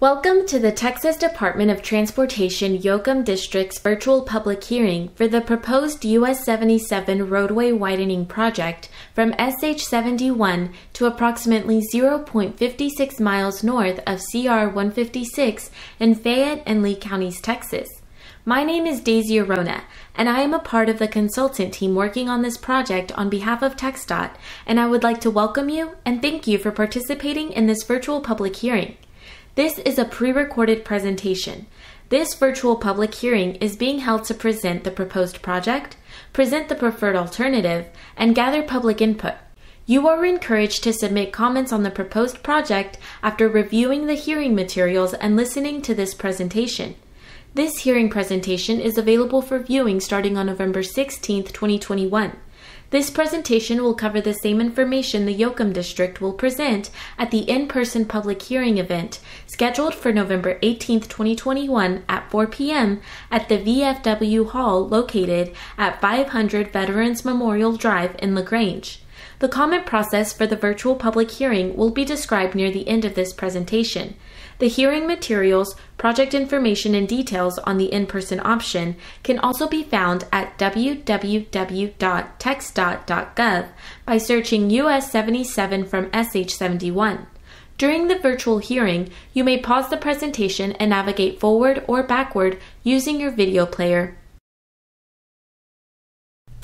Welcome to the Texas Department of Transportation Yoakum District's virtual public hearing for the proposed US 77 roadway widening project from SH 71 to approximately 0.56 miles north of CR 156 in Fayette and Lee counties, Texas. My name is Daisy Arona, and I am a part of the consultant team working on this project on behalf of TxDOT, and I would like to welcome you and thank you for participating in this virtual public hearing. This is a pre-recorded presentation. This virtual public hearing is being held to present the proposed project, present the preferred alternative, and gather public input. You are encouraged to submit comments on the proposed project after reviewing the hearing materials and listening to this presentation. This hearing presentation is available for viewing starting on November 16, 2021. This presentation will cover the same information the Yoakum District will present at the in-person public hearing event scheduled for November 18, 2021 at 4 p.m. at the VFW Hall located at 500 Veterans Memorial Drive in LaGrange. The comment process for the virtual public hearing will be described near the end of this presentation. The hearing materials, project information, and details on the in person option can also be found at www.txdot.gov by searching US 77 from SH 71. During the virtual hearing, you may pause the presentation and navigate forward or backward using your video player.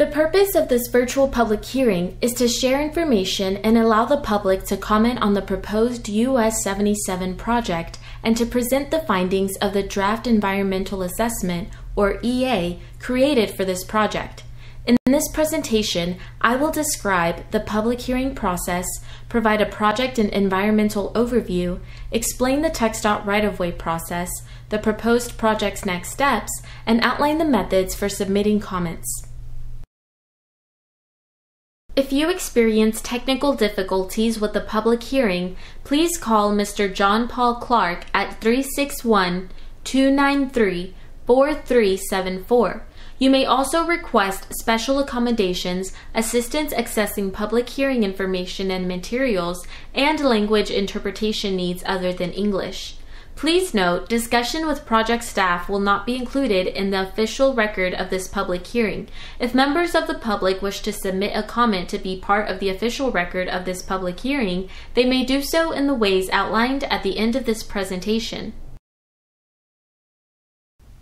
The purpose of this virtual public hearing is to share information and allow the public to comment on the proposed US 77 project and to present the findings of the Draft Environmental Assessment, or EA, created for this project. In this presentation, I will describe the public hearing process, provide a project and environmental overview, explain the TxDOT right-of-way process, the proposed project's next steps, and outline the methods for submitting comments. If you experience technical difficulties with the public hearing, please call Mr. John Paul Clark at 361 293 4374. You may also request special accommodations, assistance accessing public hearing information and materials, and language interpretation needs other than English. Please note, discussion with project staff will not be included in the official record of this public hearing. If members of the public wish to submit a comment to be part of the official record of this public hearing, they may do so in the ways outlined at the end of this presentation.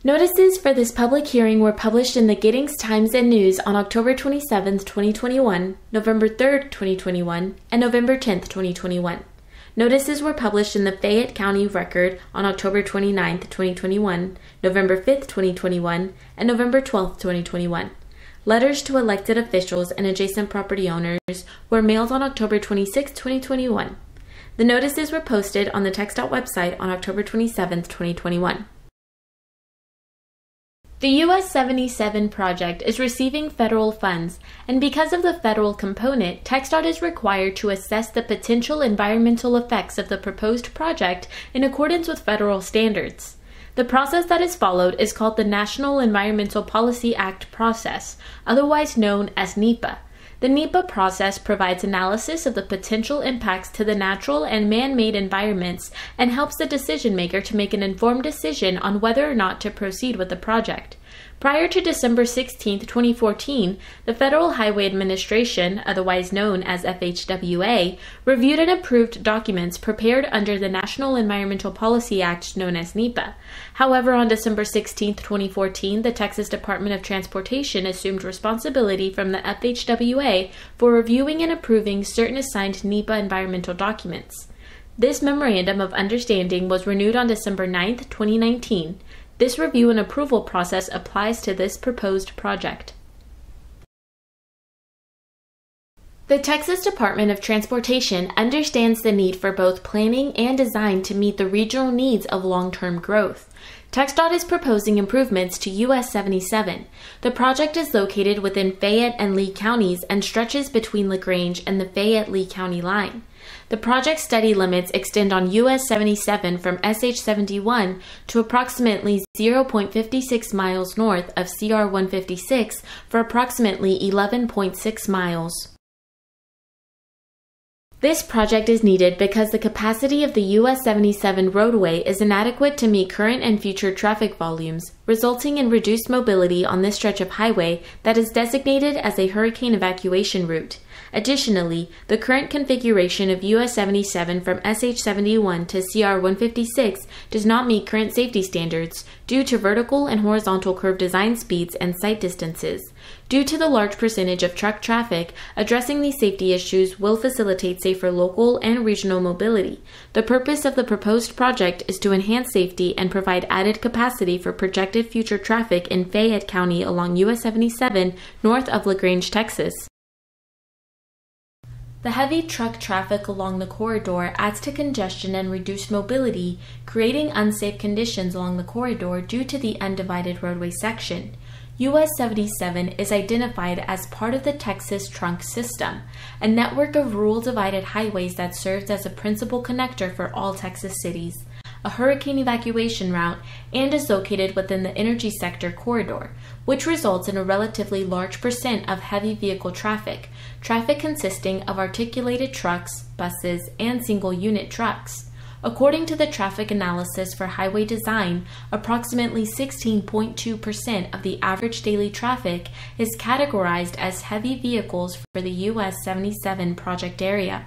Notices for this public hearing were published in the Giddings Times and News on October 27, 2021, November 3, 2021, and November 10, 2021. Notices were published in the Fayette County Record on October 29, 2021, November 5, 2021, and November 12, 2021. Letters to elected officials and adjacent property owners were mailed on October 26, 2021. The notices were posted on the TxDOT website on October 27, 2021. The US 77 project is receiving federal funds, and because of the federal component, TxDOT is required to assess the potential environmental effects of the proposed project in accordance with federal standards. The process that is followed is called the National Environmental Policy Act process, otherwise known as NEPA. The NEPA process provides analysis of the potential impacts to the natural and man made environments and helps the decision maker to make an informed decision on whether or not to proceed with the project. Prior to December 16, 2014, the Federal Highway Administration, otherwise known as FHWA, reviewed and approved documents prepared under the National Environmental Policy Act known as NEPA. However, on December 16, 2014, the Texas Department of Transportation assumed responsibility from the FHWA for reviewing and approving certain assigned NEPA environmental documents. This Memorandum of Understanding was renewed on December 9, 2019. This review and approval process applies to this proposed project. The Texas Department of Transportation understands the need for both planning and design to meet the regional needs of long term growth. TxDOT is proposing improvements to US 77. The project is located within Fayette and Lee counties and stretches between LaGrange and the Fayette Lee County line. The project study limits extend on US 77 from SH 71 to approximately 0.56 miles north of CR 156 for approximately 11.6 miles. This project is needed because the capacity of the US 77 roadway is inadequate to meet current and future traffic volumes, resulting in reduced mobility on this stretch of highway that is designated as a hurricane evacuation route. Additionally, the current configuration of US 77 from SH 71 to CR 156 does not meet current safety standards due to vertical and horizontal curve design speeds and sight distances. Due to the large percentage of truck traffic, addressing these safety issues will facilitate safer local and regional mobility. The purpose of the proposed project is to enhance safety and provide added capacity for projected future traffic in Fayette County along US 77 north of LaGrange, Texas. The heavy truck traffic along the corridor adds to congestion and reduced mobility, creating unsafe conditions along the corridor due to the undivided roadway section. US 77 is identified as part of the Texas Trunk System, a network of rural divided highways that serves as a principal connector for all Texas cities a hurricane evacuation route, and is located within the energy sector corridor, which results in a relatively large percent of heavy vehicle traffic, traffic consisting of articulated trucks, buses, and single unit trucks. According to the traffic analysis for highway design, approximately 16.2% of the average daily traffic is categorized as heavy vehicles for the US 77 project area.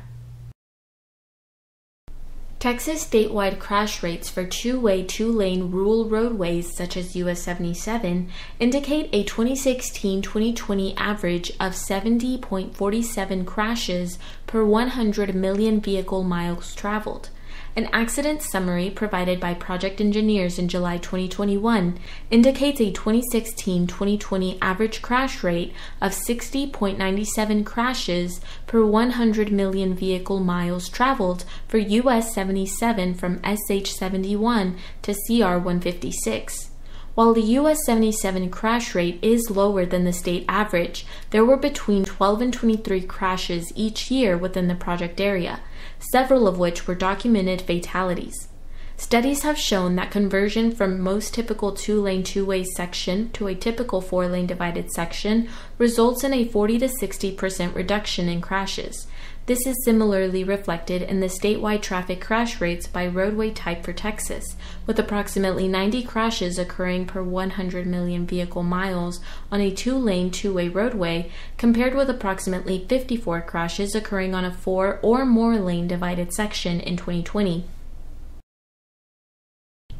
Texas statewide crash rates for two way, two lane rural roadways such as US 77 indicate a 2016 2020 average of 70.47 crashes per 100 million vehicle miles traveled. An accident summary provided by project engineers in July 2021 indicates a 2016 2020 average crash rate of 60.97 crashes per 100 million vehicle miles traveled for US 77 from SH 71 to CR 156. While the US 77 crash rate is lower than the state average, there were between 12 and 23 crashes each year within the project area, several of which were documented fatalities. Studies have shown that conversion from most typical two lane two way section to a typical four lane divided section results in a 40 to 60% reduction in crashes, this is similarly reflected in the statewide traffic crash rates by roadway type for Texas, with approximately 90 crashes occurring per 100 million vehicle miles on a two lane, two way roadway, compared with approximately 54 crashes occurring on a four or more lane divided section in 2020.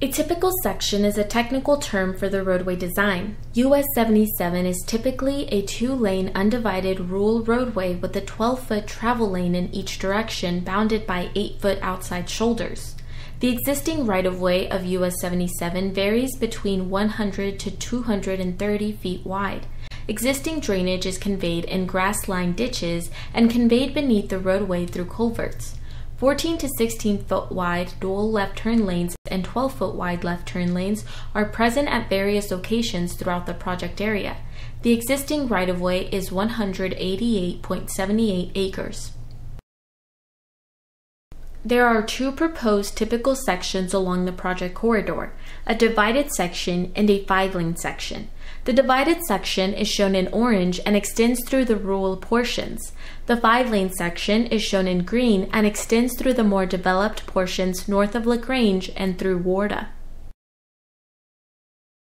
A typical section is a technical term for the roadway design. US 77 is typically a two lane undivided rural roadway with a 12 foot travel lane in each direction bounded by 8 foot outside shoulders. The existing right of way of US 77 varies between 100 to 230 feet wide. Existing drainage is conveyed in grass lined ditches and conveyed beneath the roadway through culverts. 14 to 16 foot wide dual left turn lanes and 12 foot wide left turn lanes are present at various locations throughout the project area. The existing right of way is 188.78 acres. There are two proposed typical sections along the project corridor a divided section and a five lane section. The divided section is shown in orange and extends through the rural portions. The five lane section is shown in green and extends through the more developed portions north of LaGrange and through Warda.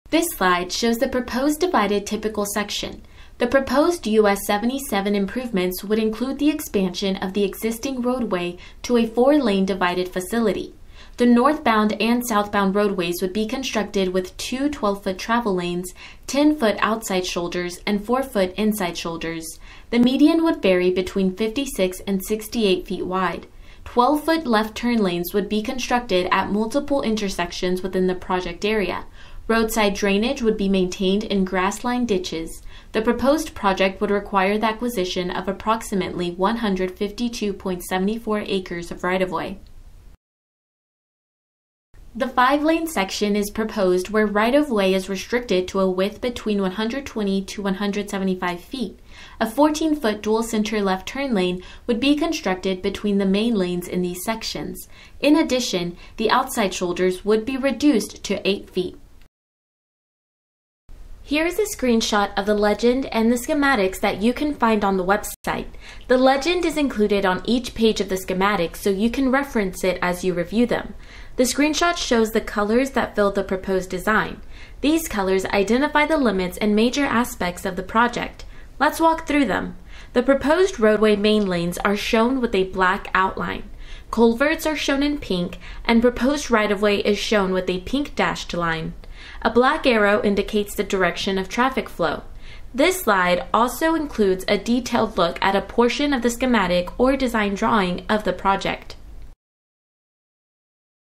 This slide shows the proposed divided typical section. The proposed US 77 improvements would include the expansion of the existing roadway to a four lane divided facility. The northbound and southbound roadways would be constructed with two 12 foot travel lanes, 10 foot outside shoulders, and 4 foot inside shoulders. The median would vary between 56 and 68 feet wide. 12 foot left turn lanes would be constructed at multiple intersections within the project area. Roadside drainage would be maintained in grass lined ditches. The proposed project would require the acquisition of approximately 152.74 acres of right of way. The five lane section is proposed where right of way is restricted to a width between 120 to 175 feet. A 14 foot dual center left turn lane would be constructed between the main lanes in these sections. In addition, the outside shoulders would be reduced to 8 feet. Here is a screenshot of the legend and the schematics that you can find on the website. The legend is included on each page of the schematic so you can reference it as you review them. The screenshot shows the colors that fill the proposed design. These colors identify the limits and major aspects of the project. Let's walk through them. The proposed roadway main lanes are shown with a black outline. Culverts are shown in pink, and proposed right-of-way is shown with a pink dashed line. A black arrow indicates the direction of traffic flow. This slide also includes a detailed look at a portion of the schematic or design drawing of the project.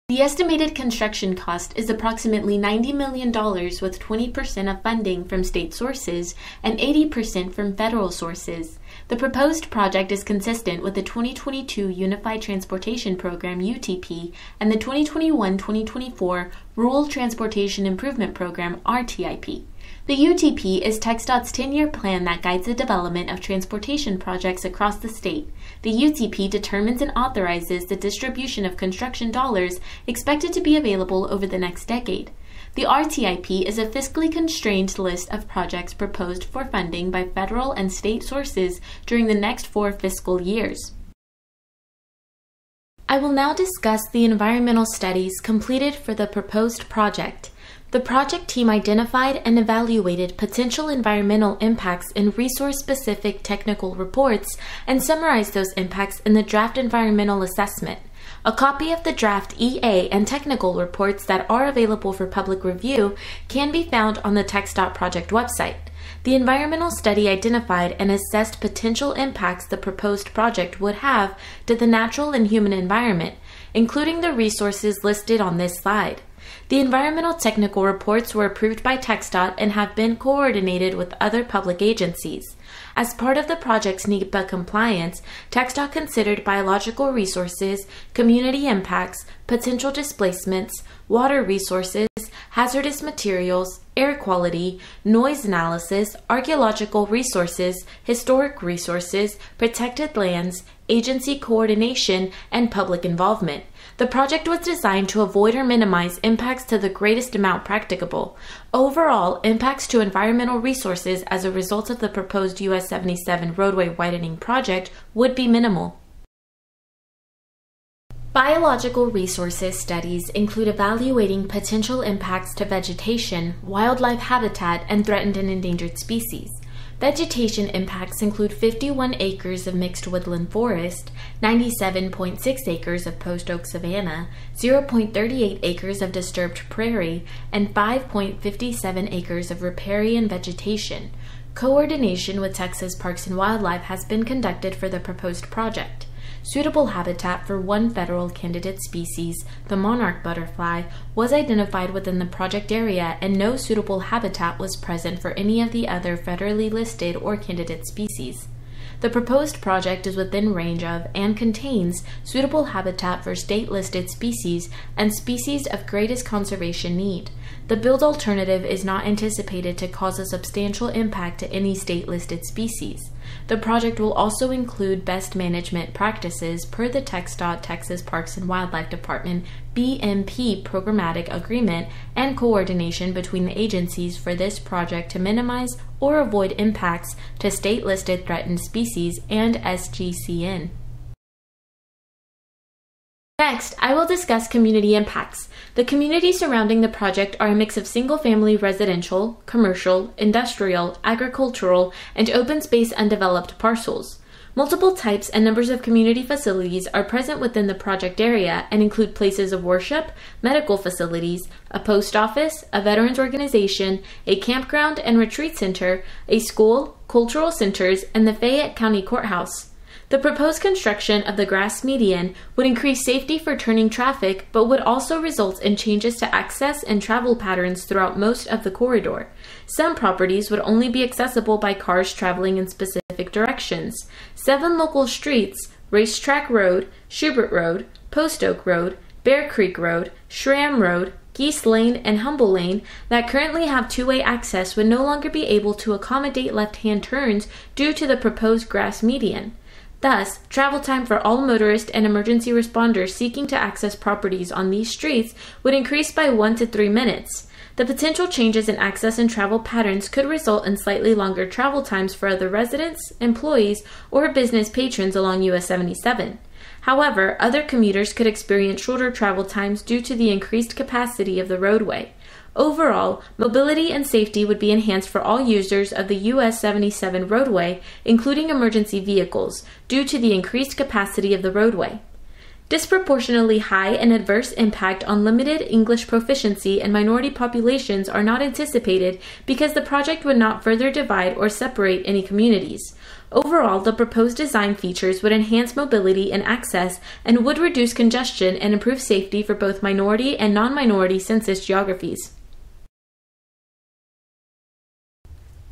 The estimated construction cost is approximately $90 million with 20% of funding from state sources and 80% from federal sources. The proposed project is consistent with the 2022 Unified Transportation Program UTP and the 2021-2024 Rural Transportation Improvement Program RTIP. The UTP is TxDOT's 10-year plan that guides the development of transportation projects across the state. The UTP determines and authorizes the distribution of construction dollars expected to be available over the next decade. The RTIP is a fiscally constrained list of projects proposed for funding by federal and state sources during the next four fiscal years. I will now discuss the environmental studies completed for the proposed project. The project team identified and evaluated potential environmental impacts in resource specific technical reports and summarized those impacts in the draft environmental assessment. A copy of the draft EA and technical reports that are available for public review can be found on the TxDOT project website. The environmental study identified and assessed potential impacts the proposed project would have to the natural and human environment, including the resources listed on this slide. The environmental technical reports were approved by TxDOT and have been coordinated with other public agencies. As part of the project's NEPA compliance, TxDOT considered biological resources, community impacts, potential displacements, water resources, hazardous materials, air quality, noise analysis, archaeological resources, historic resources, protected lands, agency coordination, and public involvement. The project was designed to avoid or minimize impacts to the greatest amount practicable. Overall, impacts to environmental resources as a result of the proposed US 77 roadway widening project would be minimal. Biological resources studies include evaluating potential impacts to vegetation, wildlife habitat, and threatened and endangered species. Vegetation impacts include 51 acres of mixed woodland forest, 97.6 acres of post oak savanna, 0.38 acres of disturbed prairie, and 5.57 acres of riparian vegetation. Coordination with Texas Parks and Wildlife has been conducted for the proposed project. Suitable habitat for one federal candidate species, the monarch butterfly, was identified within the project area and no suitable habitat was present for any of the other federally listed or candidate species. The proposed project is within range of and contains suitable habitat for state listed species and species of greatest conservation need. The build alternative is not anticipated to cause a substantial impact to any state listed species. The project will also include best management practices per the TxDOT Texas Parks and Wildlife Department BMP programmatic agreement and coordination between the agencies for this project to minimize or avoid impacts to state listed threatened species and SGCN. Next, I will discuss community impacts. The communities surrounding the project are a mix of single family residential, commercial, industrial, agricultural, and open space undeveloped parcels. Multiple types and numbers of community facilities are present within the project area and include places of worship, medical facilities, a post office, a veterans organization, a campground and retreat center, a school, cultural centers, and the Fayette County Courthouse. The proposed construction of the grass median would increase safety for turning traffic, but would also result in changes to access and travel patterns throughout most of the corridor. Some properties would only be accessible by cars traveling in specific directions. Seven local streets, Racetrack Road, Schubert Road, Post Oak Road, Bear Creek Road, Schramm Road, Geese Lane, and Humble Lane that currently have two way access would no longer be able to accommodate left hand turns due to the proposed grass median. Thus, travel time for all motorists and emergency responders seeking to access properties on these streets would increase by 1 to 3 minutes. The potential changes in access and travel patterns could result in slightly longer travel times for other residents, employees, or business patrons along US 77. However, other commuters could experience shorter travel times due to the increased capacity of the roadway. Overall, mobility and safety would be enhanced for all users of the US 77 roadway, including emergency vehicles, due to the increased capacity of the roadway. Disproportionately high and adverse impact on limited English proficiency and minority populations are not anticipated because the project would not further divide or separate any communities. Overall, the proposed design features would enhance mobility and access and would reduce congestion and improve safety for both minority and non minority census geographies.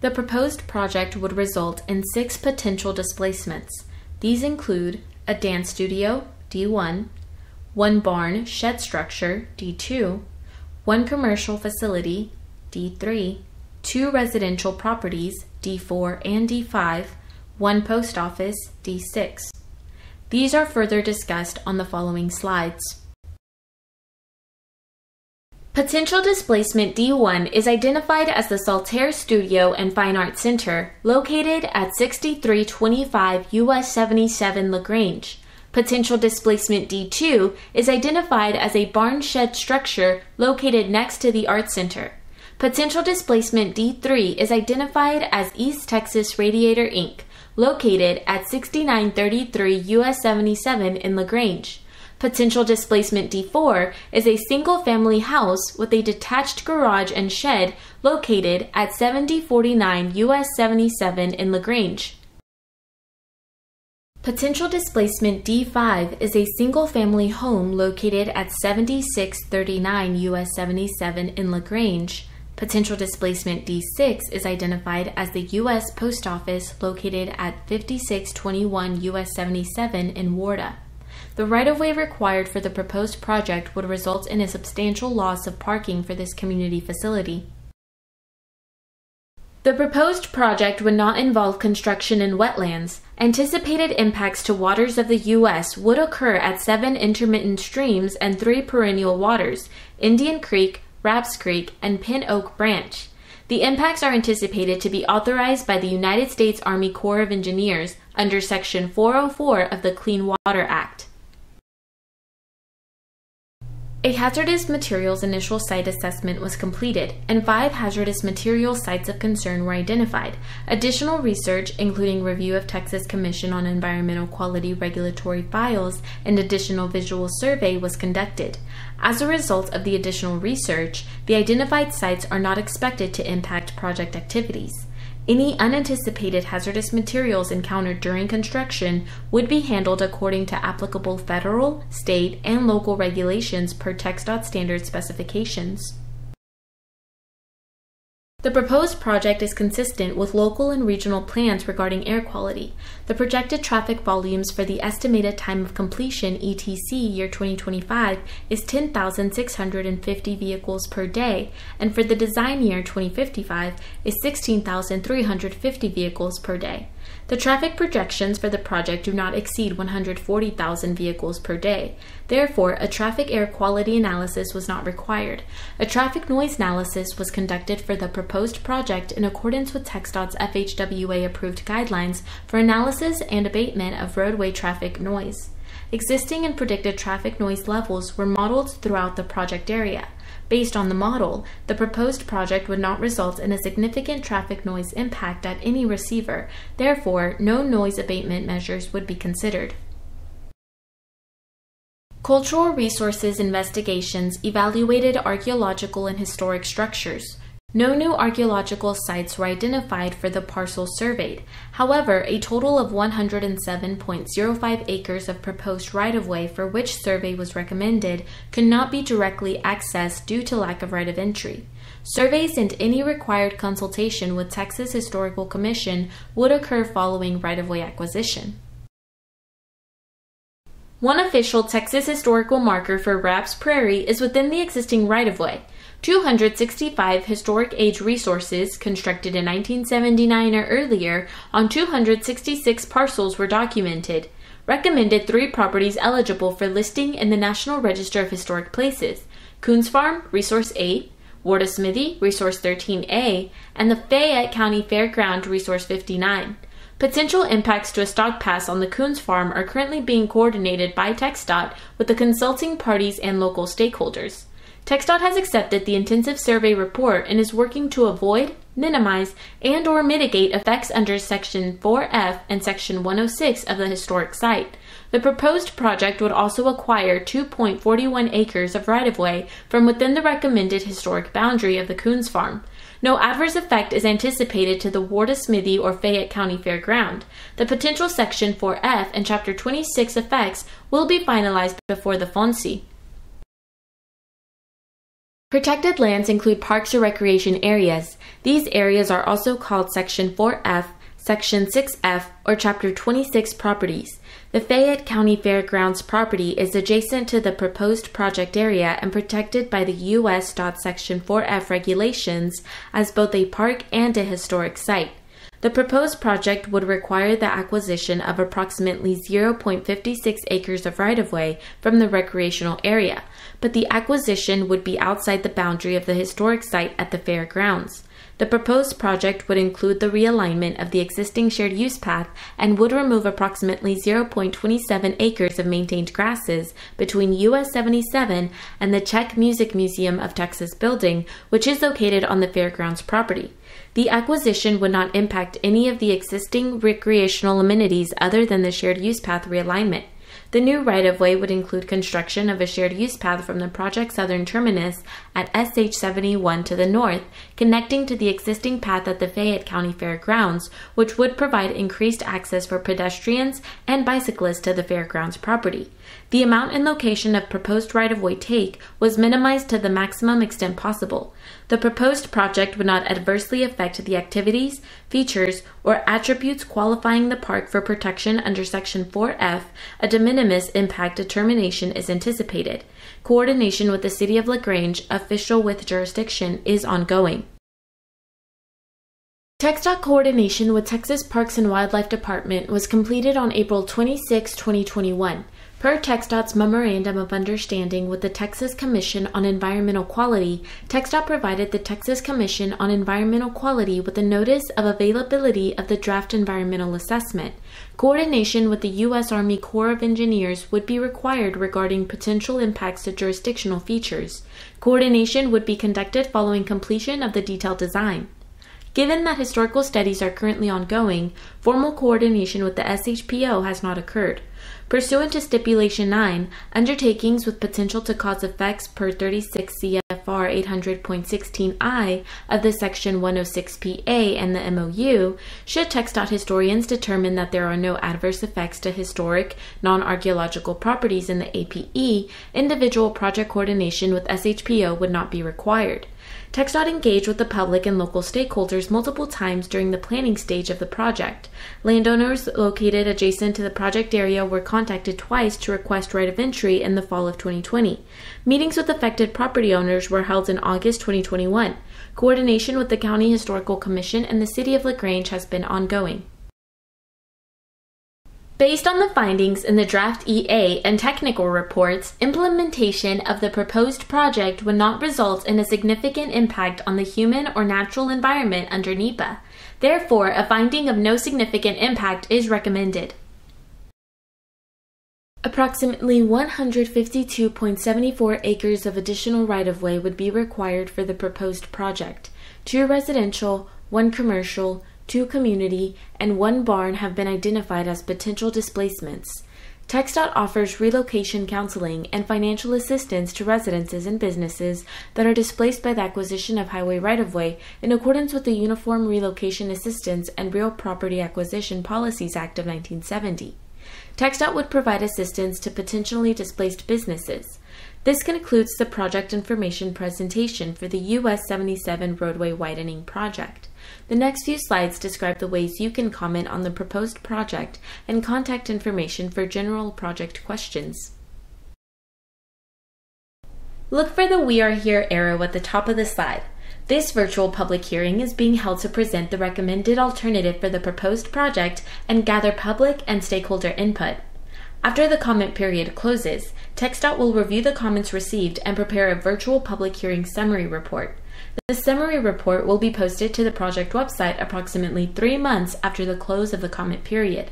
The proposed project would result in six potential displacements. These include a dance studio, D1, one barn shed structure, D2, one commercial facility, D3, two residential properties, D4 and D5, one post office, D6. These are further discussed on the following slides. Potential displacement D1 is identified as the Saltaire Studio and Fine Arts Center, located at 6325 US 77 LaGrange. Potential displacement D2 is identified as a barn shed structure located next to the Arts Center. Potential displacement D3 is identified as East Texas Radiator Inc., located at 6933 US 77 in LaGrange. Potential displacement D4 is a single family house with a detached garage and shed located at 7049 US 77 in LaGrange. Potential displacement D5 is a single family home located at 7639 US 77 in LaGrange. Potential displacement D6 is identified as the U.S. Post Office located at 5621 U.S. 77 in Warda. The right of way required for the proposed project would result in a substantial loss of parking for this community facility. The proposed project would not involve construction in wetlands. Anticipated impacts to waters of the U.S. would occur at seven intermittent streams and three perennial waters Indian Creek, Rabbs Creek, and Pin Oak Branch. The impacts are anticipated to be authorized by the United States Army Corps of Engineers under Section 404 of the Clean Water Act. A hazardous materials initial site assessment was completed, and five hazardous material sites of concern were identified. Additional research, including review of Texas Commission on Environmental Quality regulatory files and additional visual survey, was conducted. As a result of the additional research, the identified sites are not expected to impact project activities. Any unanticipated hazardous materials encountered during construction would be handled according to applicable federal, state, and local regulations per TxDOT standard specifications. The proposed project is consistent with local and regional plans regarding air quality. The projected traffic volumes for the estimated time of completion ETC year 2025 is 10,650 vehicles per day, and for the design year 2055 is 16,350 vehicles per day. The traffic projections for the project do not exceed 140,000 vehicles per day. Therefore, a traffic air quality analysis was not required. A traffic noise analysis was conducted for the proposed project in accordance with TxDOT's FHWA approved guidelines for analysis and abatement of roadway traffic noise. Existing and predicted traffic noise levels were modeled throughout the project area. Based on the model, the proposed project would not result in a significant traffic noise impact at any receiver, therefore, no noise abatement measures would be considered. Cultural Resources Investigations evaluated archaeological and historic structures. No new archaeological sites were identified for the parcel surveyed. However, a total of 107.05 acres of proposed right of way for which survey was recommended could not be directly accessed due to lack of right of entry. Surveys and any required consultation with Texas Historical Commission would occur following right of way acquisition. One official Texas historical marker for Rabb's Prairie is within the existing right of way. 265 historic age resources constructed in 1979 or earlier on 266 parcels were documented. Recommended three properties eligible for listing in the National Register of Historic Places Coons Farm, Resource 8, Warda Smithy, Resource 13A, and the Fayette County Fairground, Resource 59. Potential impacts to a stock pass on the Coons farm are currently being coordinated by TxDOT with the consulting parties and local stakeholders. TxDOT has accepted the intensive survey report and is working to avoid, minimize, and or mitigate effects under Section 4F and Section 106 of the historic site. The proposed project would also acquire 2.41 acres of right-of-way from within the recommended historic boundary of the Coons farm. No adverse effect is anticipated to the Wardasmithy or Fayette County Fairground. The potential Section 4F and Chapter 26 effects will be finalized before the FONSI. Protected lands include parks or recreation areas. These areas are also called Section 4F, Section 6F, or Chapter 26 properties. The Fayette County Fairgrounds property is adjacent to the proposed project area and protected by the U.S. Section 4F regulations as both a park and a historic site. The proposed project would require the acquisition of approximately 0.56 acres of right of way from the recreational area, but the acquisition would be outside the boundary of the historic site at the fairgrounds. The proposed project would include the realignment of the existing shared use path and would remove approximately 0.27 acres of maintained grasses between US 77 and the Czech Music Museum of Texas building, which is located on the fairgrounds property. The acquisition would not impact any of the existing recreational amenities other than the shared use path realignment. The new right of way would include construction of a shared use path from the project's southern terminus at SH 71 to the north, connecting to the existing path at the Fayette County Fairgrounds, which would provide increased access for pedestrians and bicyclists to the fairgrounds property. The amount and location of proposed right of way take was minimized to the maximum extent possible. The proposed project would not adversely affect the activities, features, or attributes qualifying the park for protection under Section 4F. A de minimis impact determination is anticipated. Coordination with the City of LaGrange, official with jurisdiction, is ongoing. TxDOT coordination with Texas Parks and Wildlife Department was completed on April 26, 2021. Per TxDOT's Memorandum of Understanding with the Texas Commission on Environmental Quality, TxDOT provided the Texas Commission on Environmental Quality with a notice of availability of the draft environmental assessment. Coordination with the U.S. Army Corps of Engineers would be required regarding potential impacts to jurisdictional features. Coordination would be conducted following completion of the detailed design. Given that historical studies are currently ongoing, formal coordination with the SHPO has not occurred. Pursuant to Stipulation 9, undertakings with potential to cause effects per 36 CFR 800.16i of the Section 106PA and the MOU, should TxDOT historians determine that there are no adverse effects to historic, non archaeological properties in the APE, individual project coordination with SHPO would not be required. TxDOT engaged with the public and local stakeholders multiple times during the planning stage of the project. Landowners located adjacent to the project area were contacted twice to request right of entry in the fall of 2020. Meetings with affected property owners were held in August 2021. Coordination with the County Historical Commission and the City of LaGrange has been ongoing. Based on the findings in the draft EA and technical reports, implementation of the proposed project would not result in a significant impact on the human or natural environment under NEPA. Therefore, a finding of no significant impact is recommended. Approximately 152.74 acres of additional right of way would be required for the proposed project. Two residential, one commercial, two community, and one barn have been identified as potential displacements. TxDOT offers relocation counseling and financial assistance to residences and businesses that are displaced by the acquisition of highway right of way in accordance with the Uniform Relocation Assistance and Real Property Acquisition Policies Act of 1970. TxDOT would provide assistance to potentially displaced businesses. This concludes the project information presentation for the US 77 roadway widening project. The next few slides describe the ways you can comment on the proposed project and contact information for general project questions. Look for the We Are Here arrow at the top of the slide. This virtual public hearing is being held to present the recommended alternative for the proposed project and gather public and stakeholder input. After the comment period closes, TxDOT will review the comments received and prepare a virtual public hearing summary report. The summary report will be posted to the project website approximately three months after the close of the comment period.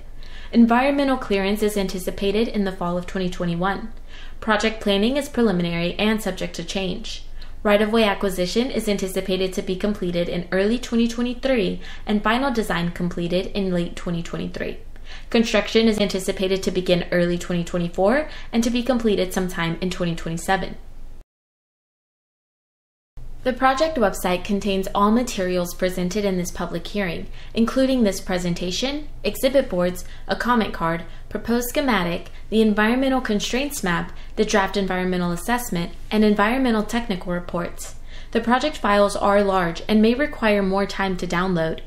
Environmental clearance is anticipated in the fall of 2021. Project planning is preliminary and subject to change. Right of way acquisition is anticipated to be completed in early 2023 and final design completed in late 2023. Construction is anticipated to begin early 2024 and to be completed sometime in 2027. The project website contains all materials presented in this public hearing, including this presentation, exhibit boards, a comment card, proposed schematic, the environmental constraints map, the draft environmental assessment, and environmental technical reports. The project files are large and may require more time to download.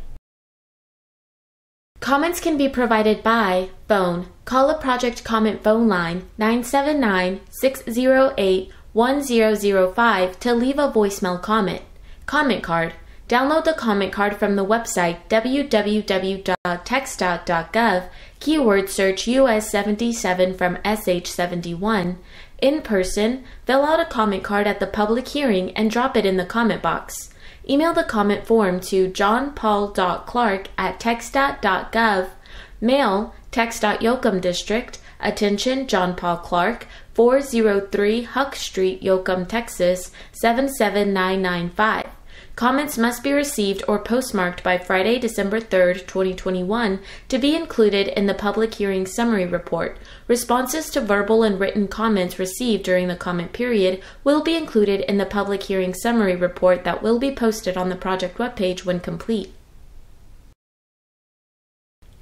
Comments can be provided by phone. Call a project comment phone line 979 608 1005 to leave a voicemail comment. Comment card. Download the comment card from the website www.txdot.gov, keyword search US 77 from SH 71. In person, fill out a comment card at the public hearing and drop it in the comment box. Email the comment form to johnpaul.clark at txdot.gov. Mail TxDOT District. Attention John Paul Clark, 403 Huck Street, Yoakum, Texas 77995. Comments must be received or postmarked by Friday, December 3, 2021, to be included in the public hearing summary report. Responses to verbal and written comments received during the comment period will be included in the public hearing summary report that will be posted on the project webpage when complete.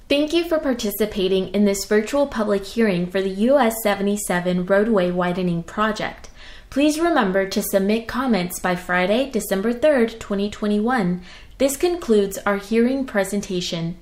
Thank you for participating in this virtual public hearing for the US 77 roadway widening project. Please remember to submit comments by Friday, December 3rd, 2021. This concludes our hearing presentation.